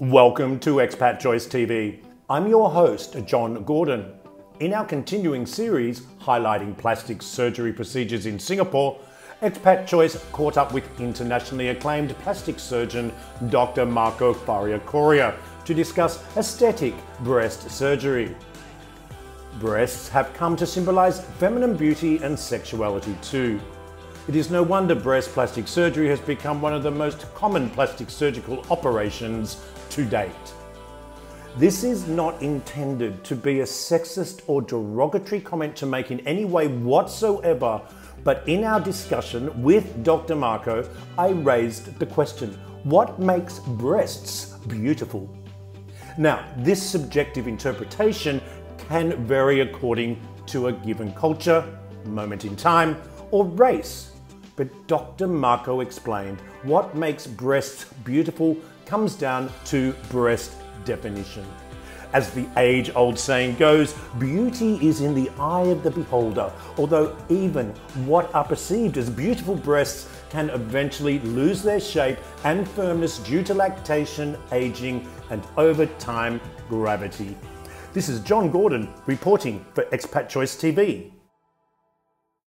Welcome to Expat Choice TV. I'm your host, John Gordon. In our continuing series highlighting plastic surgery procedures in Singapore, Expat Choice caught up with internationally acclaimed plastic surgeon Dr. Marco Faria Correa to discuss aesthetic breast surgery. Breasts have come to symbolize feminine beauty and sexuality too. It is no wonder breast plastic surgery has become one of the most common plastic surgical operations to date. This is not intended to be a sexist or derogatory comment to make in any way whatsoever, but in our discussion with Dr. Marco, I raised the question what makes breasts beautiful? Now, this subjective interpretation can vary according to a given culture, moment in time, or race. But Dr. Marco explained what makes breasts beautiful comes down to breast definition. As the age old saying goes, beauty is in the eye of the beholder, although even what are perceived as beautiful breasts can eventually lose their shape and firmness due to lactation, aging, and over time, gravity. This is John Gordon reporting for Expat Choice TV.